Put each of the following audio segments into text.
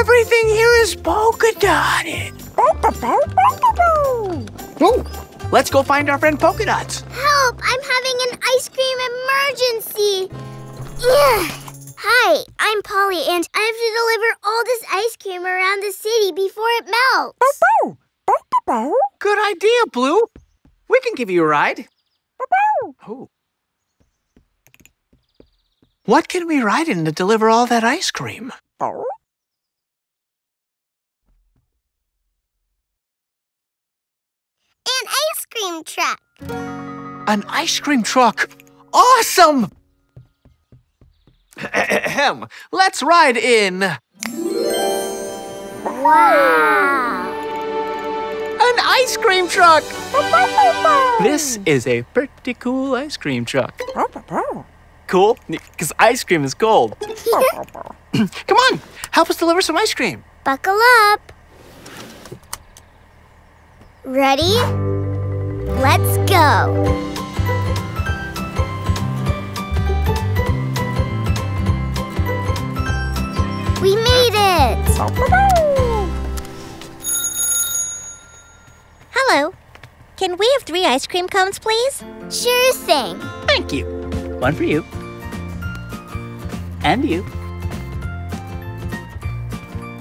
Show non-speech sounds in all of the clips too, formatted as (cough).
Everything here is polka dotted. Oh, let's go find our friend Polka Dots. Help! I'm having an ice cream emergency. Ugh. Hi, I'm Polly, and I have to deliver all this ice cream around the city before it melts. Good idea, Blue. We can give you a ride. Oh. What can we ride in to deliver all that ice cream? An ice cream truck. An ice cream truck. Awesome! Ahem. Let's ride in Wow! an ice cream truck. This is a pretty cool ice cream truck. Cool? Because ice cream is cold. (laughs) Come on, help us deliver some ice cream. Buckle up. Ready? Let's go. We made it! Hello. Can we have three ice cream cones, please? Sure thing. Thank you. One for you. And you.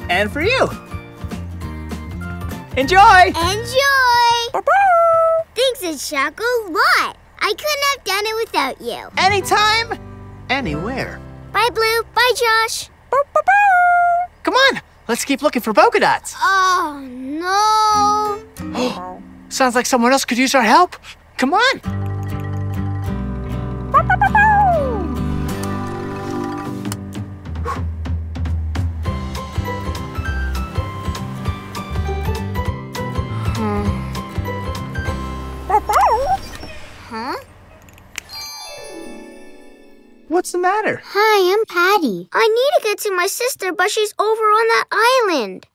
And for you. Enjoy! Enjoy! Thanks a shock a lot. I couldn't have done it without you. Anytime, anywhere. Bye, Blue. Bye, Josh. Come on, let's keep looking for polka dots. Oh, no. (gasps) Sounds like someone else could use our help. Come on. Huh? What's the matter? Hi, I'm Patty. I need to get to my sister, but she's over on that island.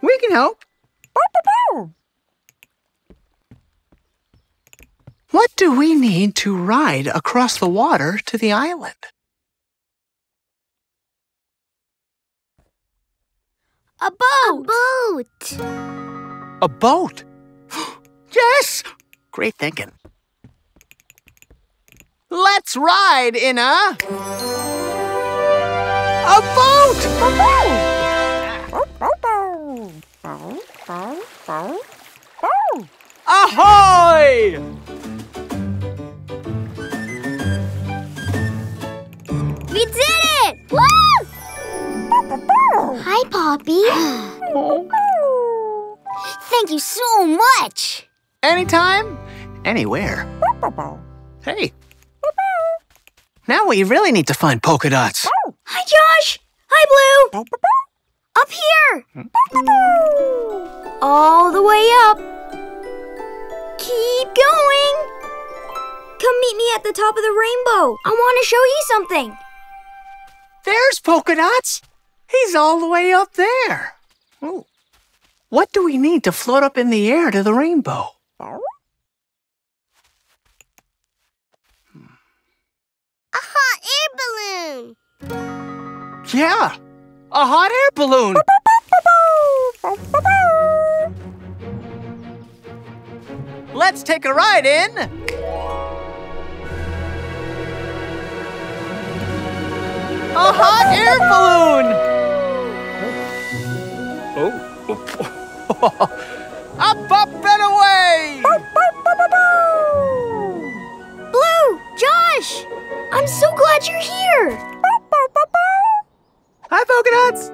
We can help. What do we need to ride across the water to the island? A boat. A boat. A boat. (gasps) yes! Great thinking. Let's ride in a. A boat! Ahoy! We did it! Woo! Hi, Poppy. (gasps) (gasps) (laughs) Thank you so much. Anytime, anywhere. Hey. Now we really need to find polka dots. Hi, Josh. Hi, Blue. Up here. All the way up. Keep going. Come meet me at the top of the rainbow. I want to show you something. There's polka dots. He's all the way up there. Ooh. What do we need to float up in the air to the rainbow? A hot air balloon. Yeah, a hot air balloon. Let's take a ride in. A hot air balloon. Oh. oh, oh. (laughs) up, up, and away. Blue, Josh. I'm so glad you're here. Hi, polka dots.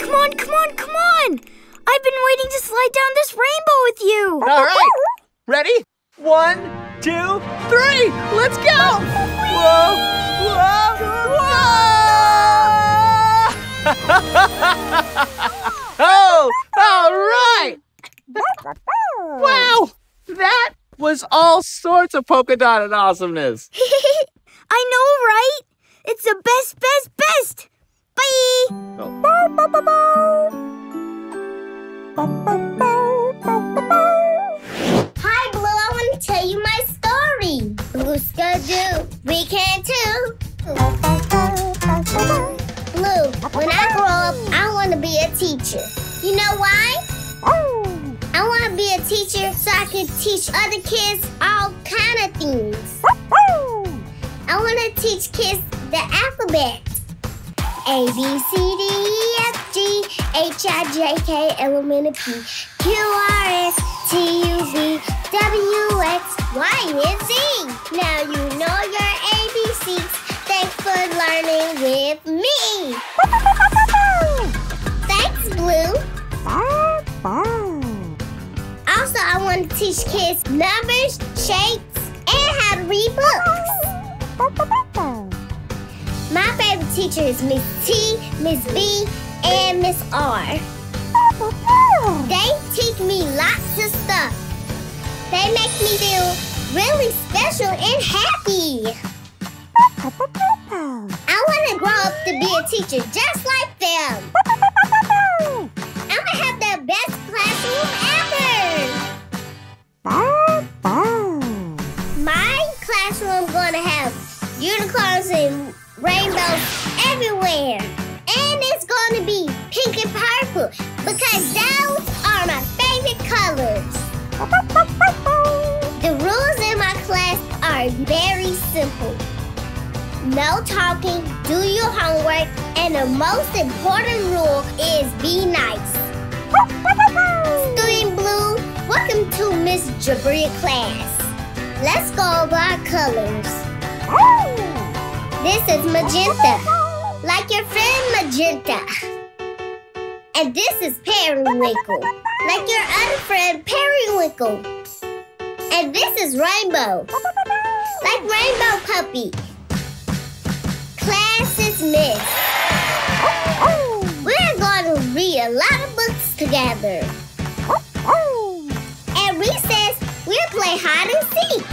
Come on, come on, come on. I've been waiting to slide down this rainbow with you. All right. Ready? One, two, three. Let's go. Whoa, whoa, whoa. (laughs) Oh, all right. Wow, that was all sorts of polka dotted awesomeness. (laughs) I know, right? It's the best, best, best. Bye. Oh. Hi, Blue. I want to tell you my story. Blue Skidoo, we can too. Blue, when I grow up, I want to be a teacher. You know why? I want to be a teacher so I can teach other kids all kind of things. I want to teach kids the alphabet. A, B, C, D, E, F, G, H, I, J, K, L, M, N, P, Q, R, S, T, U, V, W, X, Y, and Z. Now you know your ABCs. Thanks for learning with me. (laughs) Thanks, Blue. Also, I want to teach kids numbers, shapes, and how to read books. My favorite teacher is Miss T, Miss B, and Miss R. They teach me lots of stuff. They make me feel really special and happy. I want to grow up to be a teacher just like them. I'm going to have the best classroom ever. My classroom going to have unicorns and rainbows everywhere. And it's going to be pink and purple because those are my favorite colors. (laughs) The rules in my class are very simple. No talking, do your homework, and the most important rule is be nice. Student Blue, welcome to Miss Jabria class. Let's go over our colors. This is magenta, like your friend Magenta. And this is periwinkle, like your other friend Periwinkle. And this is rainbow, like Rainbow Puppy. We're going to read a lot of books together. At recess, we'll play hide and seek.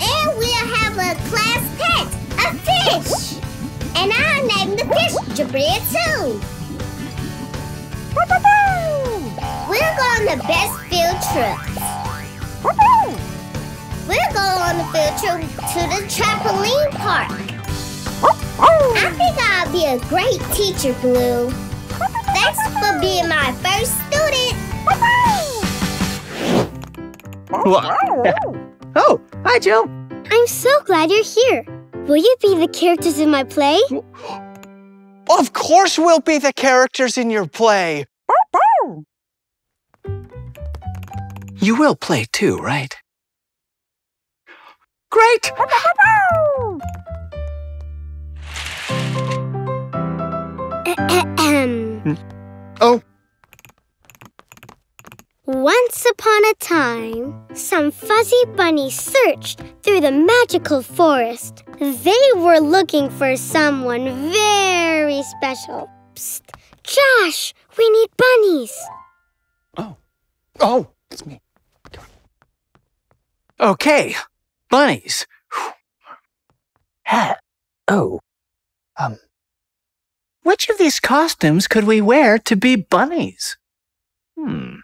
And we'll have a class pet, a fish. And I'll name the fish Jabria too. We're going on the best field trips. Go on the field trip to the trampoline park. I think I'll be a great teacher, Blue. Thanks for being my first student. Oh, hi, Jill. I'm so glad you're here. Will you be the characters in my play? Of course we'll be the characters in your play. You will play too, right? Great! (clears throat) Oh, Once upon a time, some fuzzy bunnies searched through the magical forest. They were looking for someone very special. Psst, Josh, we need bunnies. Oh, oh, it's me. okay. Bunnies. Ha- oh. Um. Which of these costumes could we wear to be bunnies? Hmm.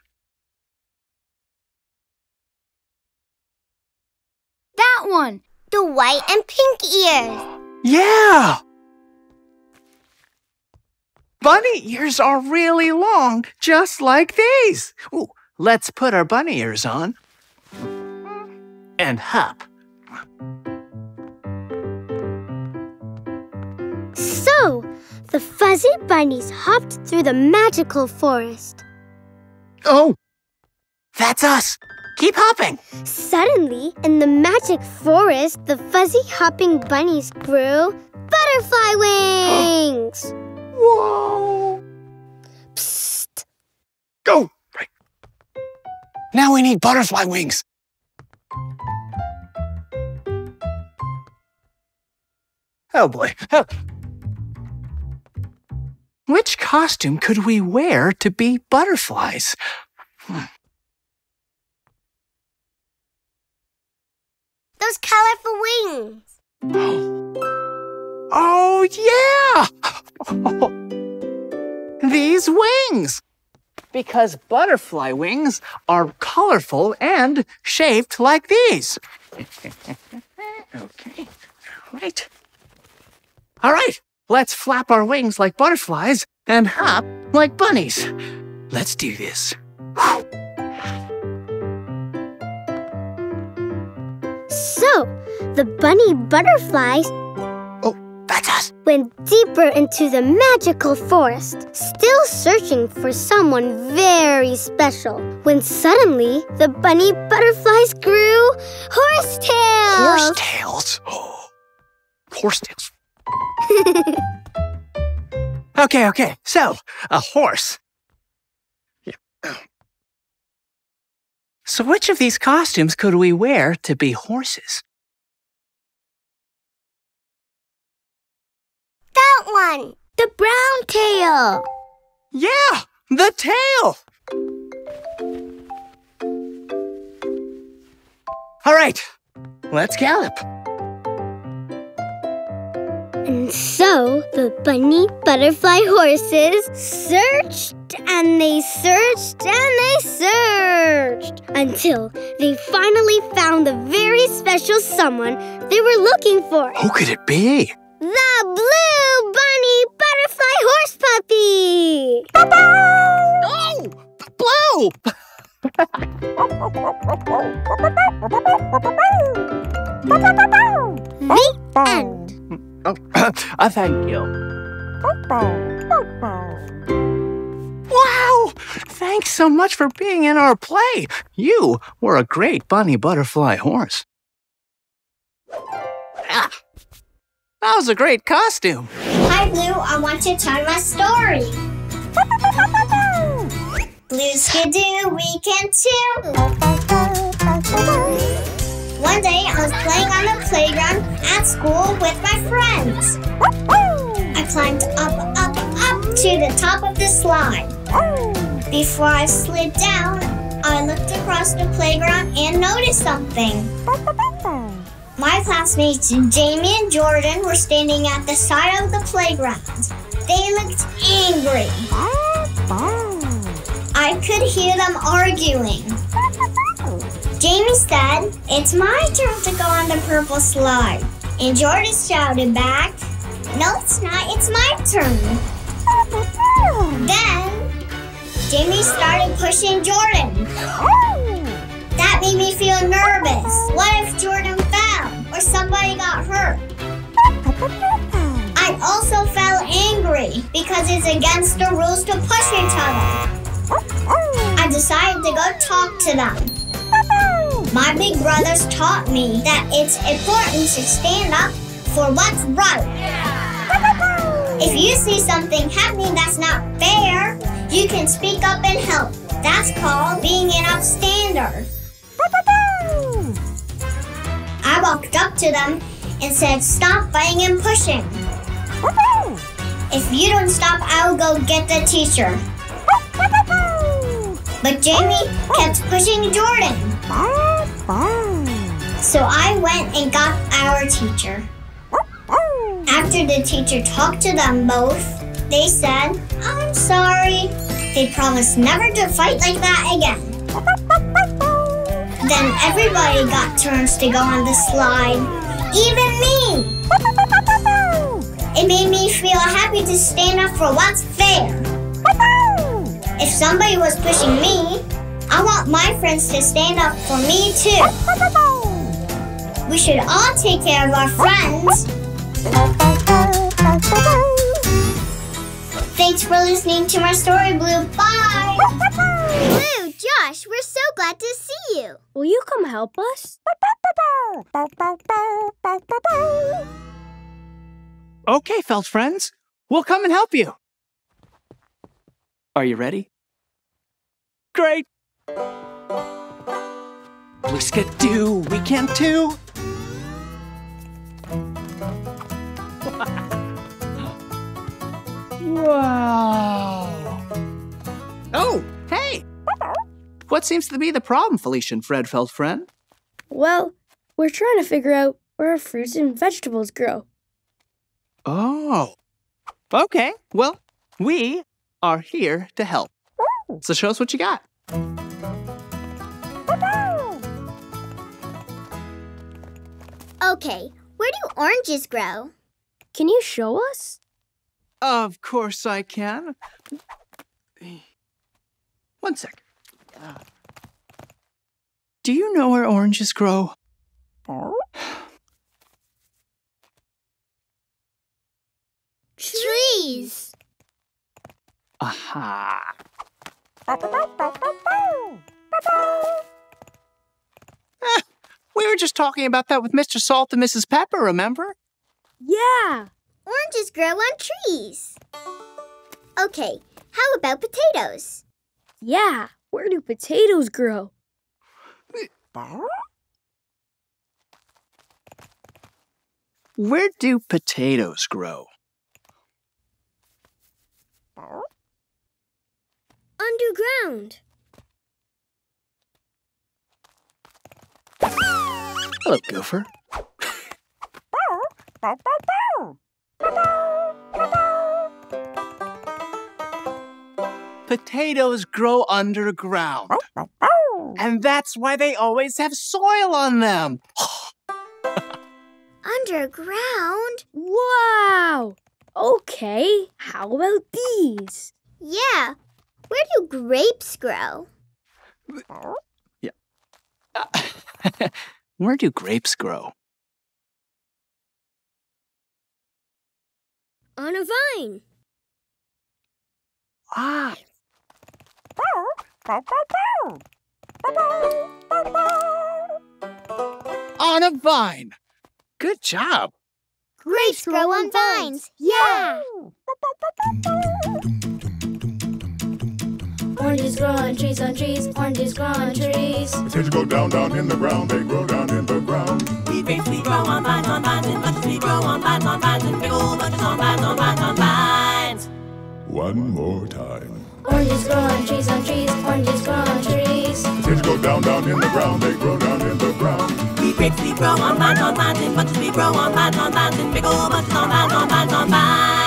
That one, the white and pink ears. Yeah! Bunny ears are really long, just like these. Ooh, let's put our bunny ears on. And hop. So, the fuzzy bunnies hopped through the magical forest. Oh, that's us. Keep hopping. Suddenly, in the magic forest, the fuzzy hopping bunnies grew butterfly (gasps) wings. Whoa. Psst. Go. Right. Now we need butterfly wings. Oh boy. Oh. Which costume could we wear to be butterflies? Those colorful wings. Oh, yeah! These wings! Because butterfly wings are colorful and shaped like these. (laughs) okay, right. All right, let's flap our wings like butterflies and hop like bunnies. Let's do this. So, the bunny butterflies Oh, that's us. went deeper into the magical forest, still searching for someone very special. When suddenly, the bunny butterflies grew horsetails. Horsetails. Oh, (gasps) horsetails. (laughs) okay, okay. So, a horse. Yeah. So, which of these costumes could we wear to be horses? that one, the brown tail. Yeah, the tail. All right, let's gallop. And so the bunny butterfly horses searched and they searched and they searched until they finally found the very special someone they were looking for. Who could it be? The blue bunny butterfly horse puppy! Oh, Blue! (laughs) The end. Oh, (clears throat) uh, thank you. Wow! Thanks so much for being in our play. You were a great bunny butterfly horse. Ah, that was a great costume. Hi, Blue. I want to tell my story. Blue Skidoo, we can too. One day, I was playing on the playground at school with my friends. I climbed up, up, up to the top of the slide. Before I slid down, I looked across the playground and noticed something. My classmates Jamie and Jordan were standing at the side of the playground. They looked angry. I could hear them arguing. Jamie said, It's my turn to go on the purple slide. And Jordan shouted back, No, it's not, it's my turn. Then, Jamie started pushing Jordan. That made me feel nervous. What if Jordan fell or somebody got hurt? I also felt angry because it's against the rules to push each other. I decided to go talk to them. My big brothers taught me that it's important to stand up for what's right. If you see something happening that's not fair, you can speak up and help. That's called being an upstander. I walked up to them and said, Stop fighting and pushing. If you don't stop, I'll go get the teacher. But Jamie kept pushing Jordan. So I went and got our teacher. After the teacher talked to them both, they said, I'm sorry. They promised never to fight like that again. Then everybody got turns to go on the slide, even me. It made me feel happy to stand up for what's fair. If somebody was pushing me, I want my friends to stand up for me too. We should all take care of our friends. Thanks for listening to my story, Blue. Bye. Blue, Josh, we're so glad to see you. Will you come help us? Okay, felt friends. We'll come and help you. Are you ready? Great. We skidoo, we can too. wow. Oh, hey. What seems to be the problem, Felicia and Fred felt friend? Well, we're trying to figure out where our fruits and vegetables grow. Oh. Okay. Well, we are here to help. So show us what you got. Okay, where do oranges grow? Can you show us? Of course I can. One sec. Do you know where oranges grow? Trees. Aha. We were just talking about that with Mr. Salt and Mrs. Pepper, remember? Yeah. Oranges grow on trees. Okay, how about potatoes? Yeah. Where do potatoes grow? Where do potatoes grow? Underground. Hello, Gopher. Potatoes grow underground. And that's why they always have soil on them. (laughs) Underground? Wow. Okay. How about these? Yeah. Where do grapes grow? (laughs) (laughs) Where do grapes grow? On a vine. Ah, on a vine. Good job. Grapes grow on vines. Yeah. Oranges grow on trees, on trees, oranges grow on trees. Potatoes go down, down in the ground, they grow down in the ground. We grapes, we grow on vines, on vines, and bunches we grow on vines, on vines, and big old bunches on vines, on vines, on vines. One more time. Oranges grow on trees, on trees, oranges grow on trees. Potatoes go down, down in the ground, they grow down in the ground. We grapes, we grow on vines, on vines, and bunches we grow on vines, on vines, and big old bunches on vines, on vines, on vines.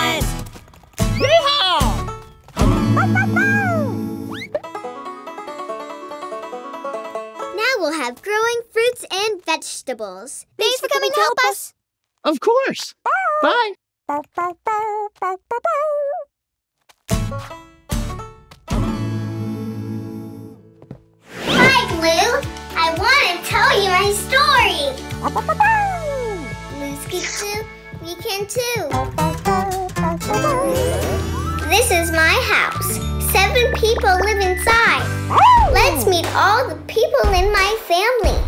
And vegetables. Thanks, for coming to help us. Of course. Bye. Hi, Blue. I want to tell you my story. Blues get to, we can too. This is my house. Seven people live inside. Let's meet all the people in my family.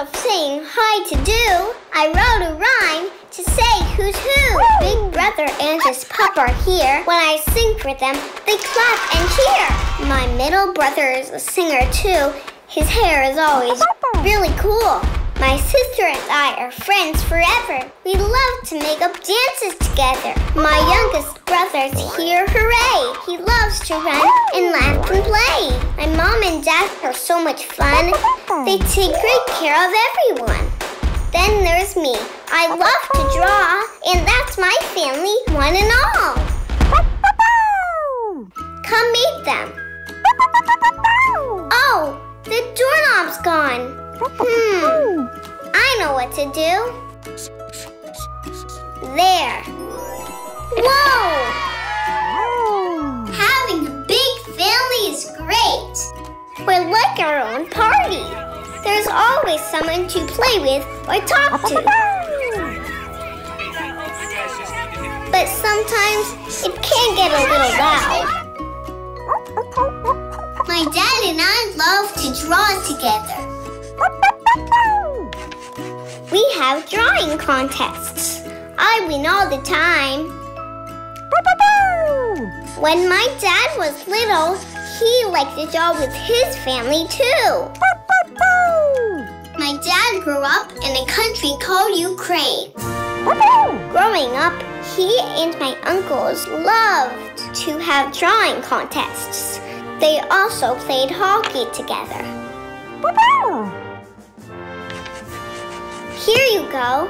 Of saying hi to do. I wrote a rhyme to say who's who. Big brother and his pup are here. When I sing for them, they clap and cheer. My middle brother is a singer too. His hair is always really cool. My sister and I are friends forever. We love to make up dances together. My youngest brother's here, hooray! He loves to run and laugh and play. My mom and dad are so much fun. They take great care of everyone. Then there's me. I love to draw, and that's my family, one and all. Come meet them. Oh, the doorknob's gone. Hmm. I know what to do. There. Whoa! Having a big family is great. We're like our own party. There's always someone to play with or talk to. But sometimes it can get a little loud. My dad and I love to draw together. We have drawing contests. I win all the time. When my dad was little, he liked to draw with his family too. My dad grew up in a country called Ukraine. Growing up, he and my uncles loved to have drawing contests. They also played hockey together. Here you go.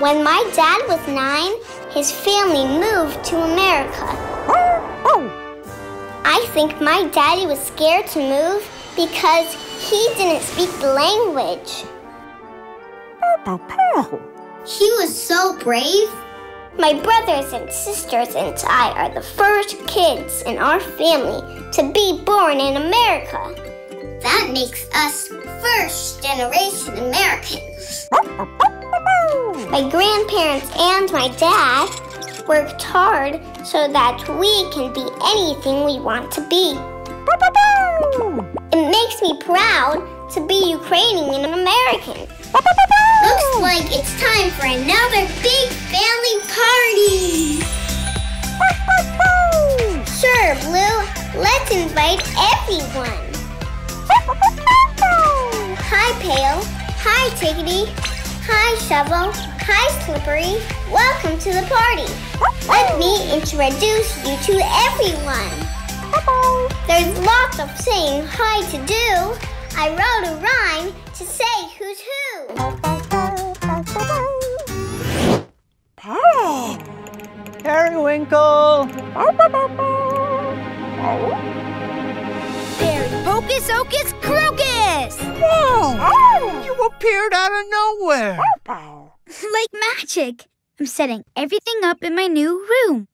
When my dad was nine, his family moved to America. I think my daddy was scared to move because he didn't speak the language. He was so brave. My brothers and sisters and I are the first kids in our family to be born in America. That makes us first generation Americans. My grandparents and my dad worked hard so that we can be anything we want to be. It makes me proud to be Ukrainian and American. Looks like it's time for another big family party. Sure, Blue. Let's invite everyone. Hi, Pail. Hi, Tickety. Hi, Shovel. Hi, Slippery. Welcome to the party. Let me introduce you to everyone. There's lots of saying hi to do. I wrote a rhyme to say who's who. Periwinkle! Hocus Hocus Crocus! Whoa! Oh. You appeared out of nowhere. (laughs) like magic. I'm setting everything up in my new room.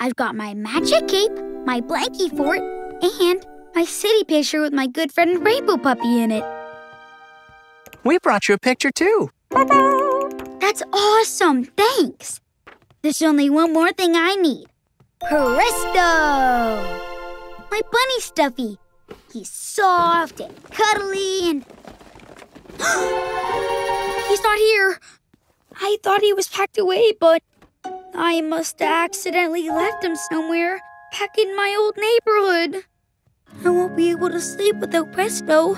I've got my magic cape, my blankie fort, and my city picture with my good friend Rainbow Puppy in it. We brought you a picture too. That's awesome. Thanks. There's only one more thing I need. Presto! My bunny stuffy. He's soft and cuddly and. (gasps) He's not here. I thought he was packed away, but I must have accidentally left him somewhere back in my old neighborhood. I won't be able to sleep without Presto.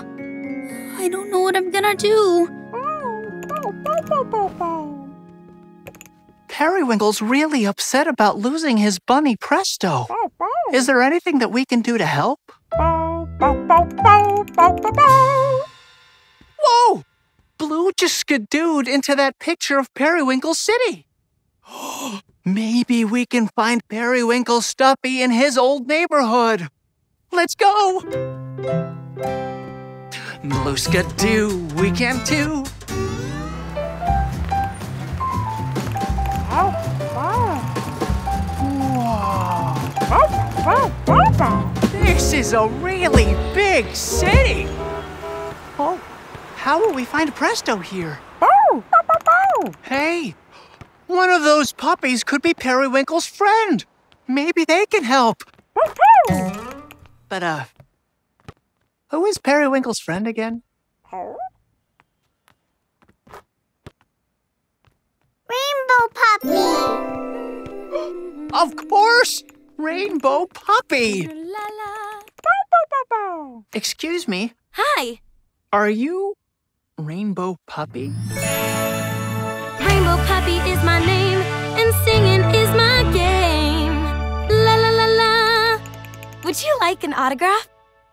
I don't know what I'm gonna do. Periwinkle's really upset about losing his bunny Presto. Is there anything that we can do to help? Whoa! Blue just skidooed into that picture of Periwinkle City. (gasps) Maybe we can find Periwinkle Stuffy in his old neighborhood. Let's go! Blue skidoo, we can too. Is a really big city. Oh, how will we find Presto here? Hey, one of those puppies could be Periwinkle's friend. Maybe they can help. But, uh, who is Periwinkle's friend again? Rainbow Puppy. Of course, Rainbow Puppy. La la. Excuse me, Hi. are you Rainbow Puppy? Rainbow Puppy is my name, and singing is my game. La la la la. Would you like an autograph?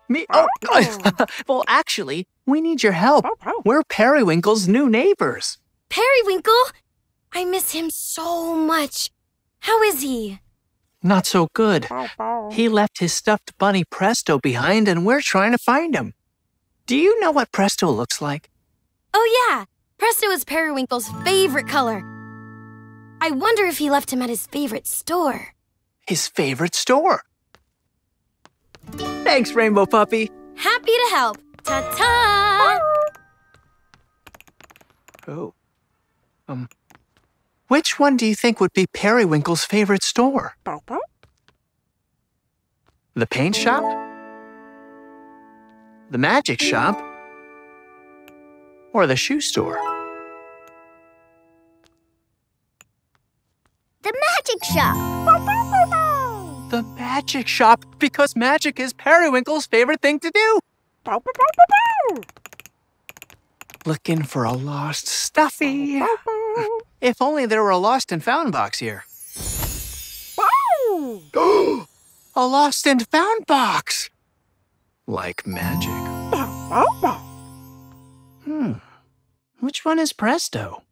Me? Oh, (laughs) well, actually, we need your help. We're Periwinkle's new neighbors. Periwinkle? I miss him so much. How is he? Not so good. He left his stuffed bunny Presto behind, and we're trying to find him. Do you know what Presto looks like? Oh, yeah. Presto is Periwinkle's favorite color. I wonder if he left him at his favorite store. His favorite store. Thanks, Rainbow Puppy. Happy to help. Ta ta! Oh. Um. Which one do you think would be Periwinkle's favorite store? The paint shop? The magic shop? Or the shoe store? The magic shop. The magic shop, because magic is Periwinkle's favorite thing to do. Looking for a lost stuffy. If only there were a lost and found box here. (gasps) a lost and found box! Like magic. Hmm. Which one is Presto?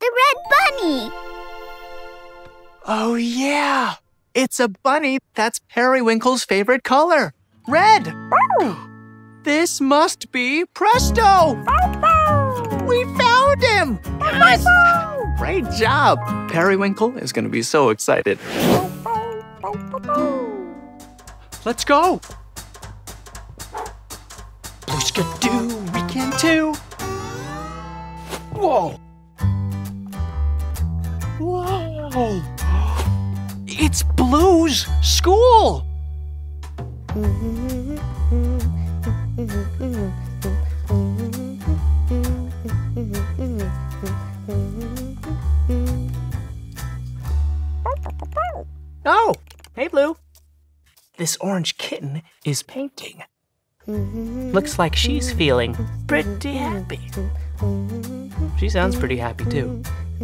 The red bunny. Oh, yeah! It's a bunny that's Periwinkle's favorite color red! This must be Presto! We found him! Yes! Great job! Periwinkle is gonna be so excited. Let's go! Blue Skidoo, we can too! Whoa! Whoa! It's Blue's school! Oh, hey Blue. This orange kitten is painting. Looks like she's feeling pretty happy. She sounds pretty happy too. (gasps)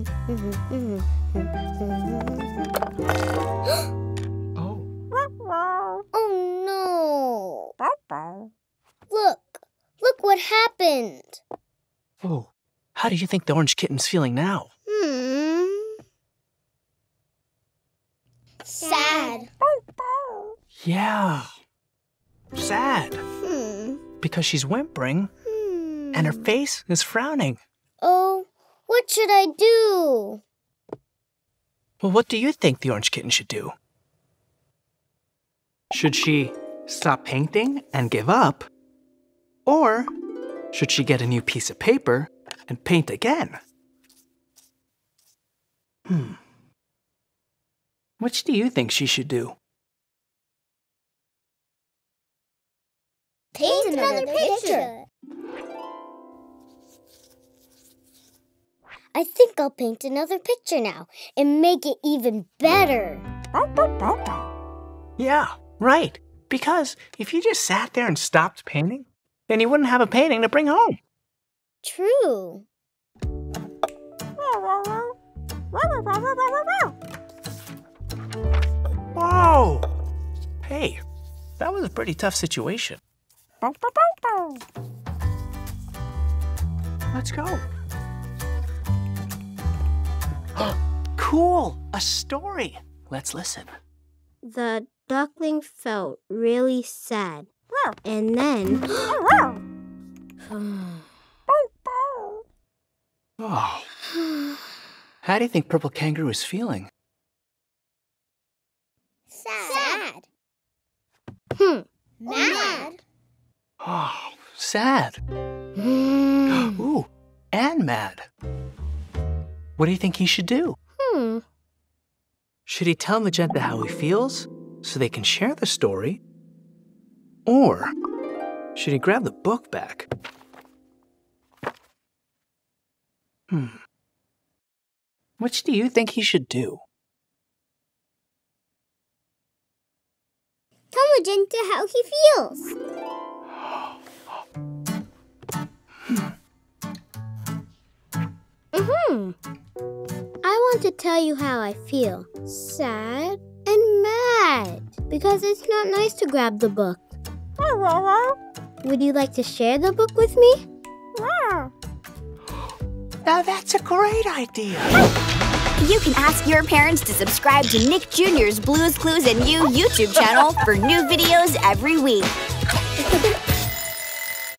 oh. Oh no. Look. Look what happened. Oh. How do you think the orange kitten's feeling now? Hmm. Sad. Yeah. Sad. Hmm. Because she's whimpering Hmm. and her face is frowning. Oh, what should I do? Well, what do you think the orange kitten should do? Should she stop painting and give up? Or should she get a new piece of paper and paint again? Hmm. Which do you think she should do? Paint another picture. I think I'll paint another picture now and make it even better. Yeah, right. Because if you just sat there and stopped painting, then you wouldn't have a painting to bring home. True. Whoa! Hey, that was a pretty tough situation. Let's go. (gasps) cool, a story. Let's listen. The duckling felt really sad. And then. (gasps) Oh. How do you think Purple Kangaroo is feeling? Sad. Hmm. Mad. Oh, (gasps) sad. (gasps) Ooh, and mad. What do you think he should do? Hmm. Should he tell Magenta how he feels so they can share the story? Or should he grab the book back? Hmm. Which do you think he should do? Tell Magenta how he feels. Hmm. I want to tell you how I feel sad and mad because it's not nice to grab the book. (laughs) Would you like to share the book with me? (gasps) Now that's a great idea. You can ask your parents to subscribe to Nick Jr.'s Blues Clues and You YouTube channel for new videos every week. (laughs)